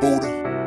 Buddha.